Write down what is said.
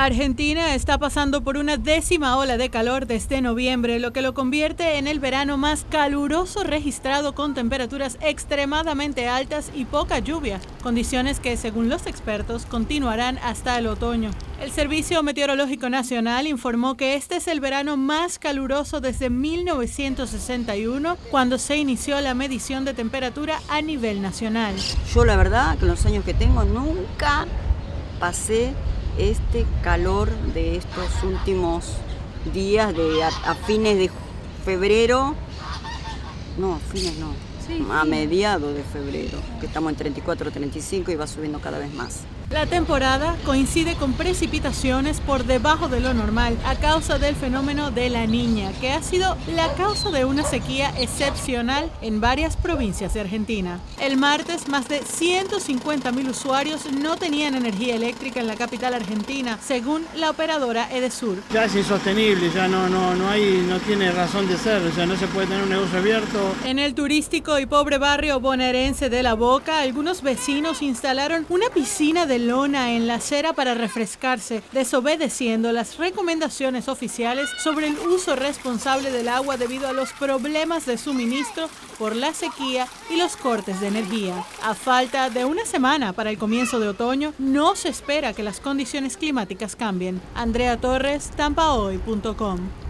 Argentina está pasando por una décima ola de calor desde noviembre, lo que lo convierte en el verano más caluroso registrado con temperaturas extremadamente altas y poca lluvia, condiciones que según los expertos continuarán hasta el otoño. El Servicio Meteorológico Nacional informó que este es el verano más caluroso desde 1961, cuando se inició la medición de temperatura a nivel nacional. Yo la verdad que los años que tengo nunca pasé este calor de estos últimos días, de a, fines de febrero, no, a fines no, a mediados de febrero, que estamos en 34, 35 y va subiendo cada vez más. La temporada coincide con precipitaciones por debajo de lo normal a causa del fenómeno de la niña, que ha sido la causa de una sequía excepcional en varias provincias de Argentina. El martes, más de 150 mil usuarios no tenían energía eléctrica en la capital argentina, según la operadora Edesur. Ya es insostenible, ya no, no, no, hay, no tiene razón de ser, o sea, no se puede tener un negocio abierto. En el turístico y pobre barrio bonaerense de La Boca, algunos vecinos instalaron una piscina lona en la acera para refrescarse, desobedeciendo las recomendaciones oficiales sobre el uso responsable del agua debido a los problemas de suministro por la sequía y los cortes de energía. A falta de una semana para el comienzo de otoño, no se espera que las condiciones climáticas cambien. Andrea Torres, tampahoy.com.